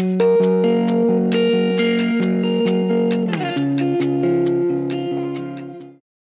Thank you.